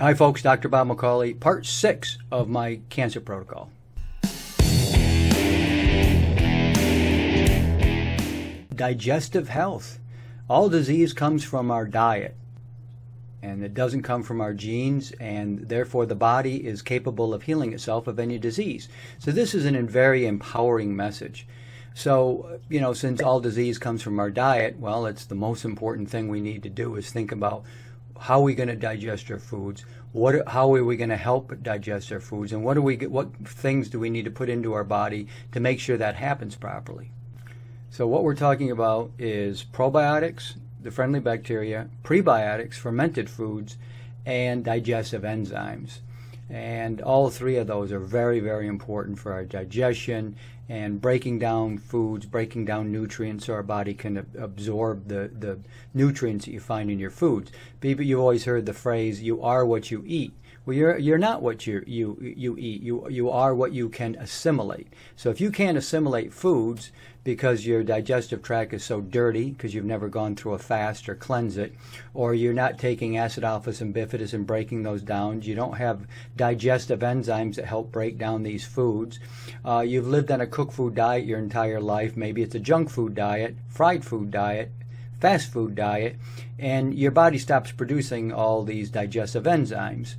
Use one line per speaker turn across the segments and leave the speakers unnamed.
Hi, folks. Dr. Bob McCauley, part six of my cancer protocol. Digestive health. All disease comes from our diet, and it doesn't come from our genes, and therefore the body is capable of healing itself of any disease. So, this is a very empowering message. So, you know, since all disease comes from our diet, well, it's the most important thing we need to do is think about how are we going to digest our foods? What, how are we going to help digest our foods? And what do we what things do we need to put into our body to make sure that happens properly? So what we're talking about is probiotics, the friendly bacteria, prebiotics, fermented foods, and digestive enzymes. And all three of those are very, very important for our digestion and breaking down foods, breaking down nutrients so our body can absorb the, the nutrients that you find in your foods. People, you've always heard the phrase, you are what you eat. Well, you're you're not what you you you eat. You you are what you can assimilate. So if you can't assimilate foods because your digestive tract is so dirty because you've never gone through a fast or cleanse it, or you're not taking acidophilus and bifidus and breaking those down, you don't have digestive enzymes that help break down these foods. Uh, you've lived on a cooked food diet your entire life. Maybe it's a junk food diet, fried food diet, fast food diet, and your body stops producing all these digestive enzymes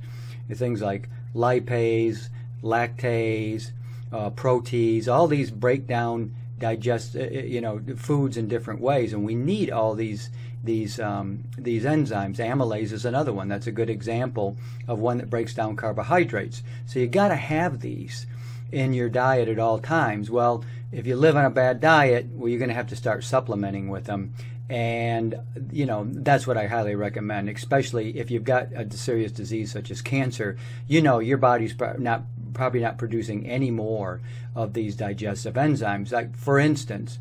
things like lipase, lactase, uh, protease, all these break down digest uh, uh, you know foods in different ways, and we need all these these um, these enzymes. Amylase is another one. That's a good example of one that breaks down carbohydrates. So you got to have these in your diet at all times. Well, if you live on a bad diet, well, you're going to have to start supplementing with them and you know that's what I highly recommend, especially if you've got a serious disease such as cancer. You know your body's not probably not producing any more of these digestive enzymes. Like for instance,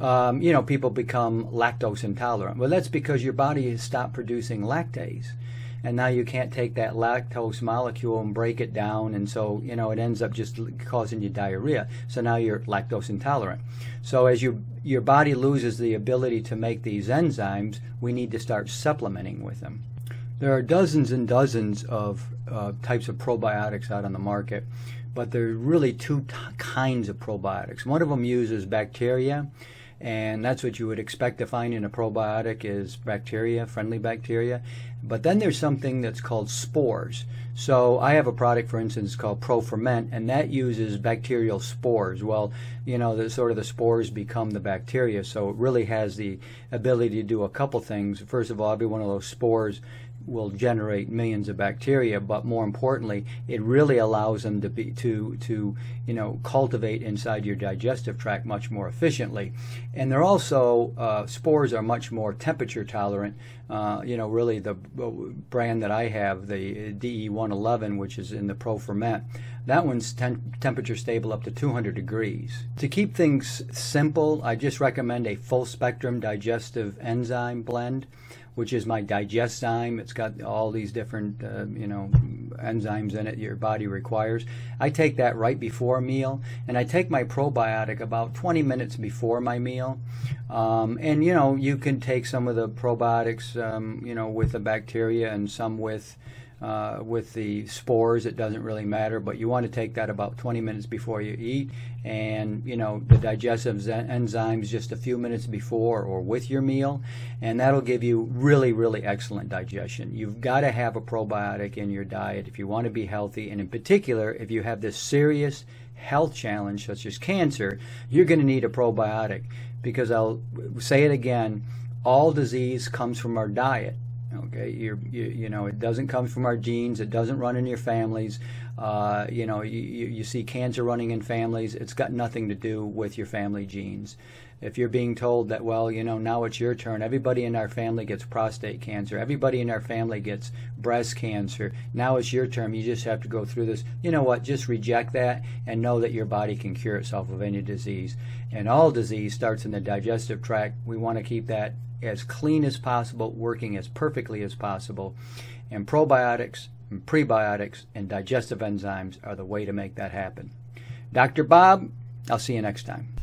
um, you know people become lactose intolerant. Well, that's because your body has stopped producing lactase and now you can't take that lactose molecule and break it down, and so you know it ends up just causing you diarrhea. So now you're lactose intolerant. So as you your body loses the ability to make these enzymes, we need to start supplementing with them. There are dozens and dozens of uh, types of probiotics out on the market, but there are really two kinds of probiotics. One of them uses bacteria and that's what you would expect to find in a probiotic is bacteria, friendly bacteria. But then there's something that's called spores. So I have a product, for instance, called ProFerment, and that uses bacterial spores. Well, you know, the sort of the spores become the bacteria, so it really has the ability to do a couple things. First of all, every one of those spores will generate millions of bacteria, but more importantly, it really allows them to be to to you know cultivate inside your digestive tract much more efficiently. And they're also uh, spores are much more temperature tolerant. Uh, you know, really the brand that I have, the DE111, which is in the Pro Ferment, that one's temperature stable up to 200 degrees. To keep things simple, I just recommend a full spectrum digestive enzyme blend which is my DigestZyme. It's got all these different, uh, you know, enzymes in it your body requires. I take that right before a meal, and I take my probiotic about 20 minutes before my meal. Um, and you know, you can take some of the probiotics, um, you know, with the bacteria and some with uh, with the spores, it doesn't really matter, but you want to take that about 20 minutes before you eat, and you know the digestive enzymes just a few minutes before or with your meal, and that'll give you really, really excellent digestion. You've got to have a probiotic in your diet if you want to be healthy, and in particular, if you have this serious health challenge such as cancer, you're going to need a probiotic because I'll say it again all disease comes from our diet. Okay, you you know, it doesn't come from our genes. It doesn't run in your families. Uh, you know, you, you see cancer running in families. It's got nothing to do with your family genes. If you're being told that, well, you know, now it's your turn. Everybody in our family gets prostate cancer. Everybody in our family gets breast cancer. Now it's your turn. You just have to go through this. You know what? Just reject that and know that your body can cure itself of any disease. And all disease starts in the digestive tract. We want to keep that as clean as possible, working as perfectly as possible. And probiotics, and prebiotics, and digestive enzymes are the way to make that happen. Dr. Bob, I'll see you next time.